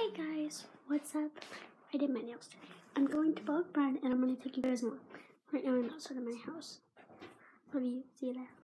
Hey guys, what's up? I did my nails today. I'm going to Bulk Barn and I'm going to take you guys along. Right now I'm outside of my house. Love you. See you there.